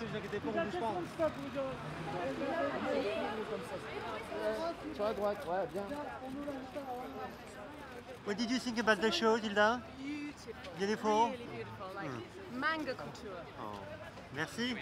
Ne vous inquiétez pas, on bouge pas. Sur la droite, ouais, bien. What did you think about the show, Tilda? Beautiful. Beautiful? Really beautiful. Like manga couture. Oh. Merci.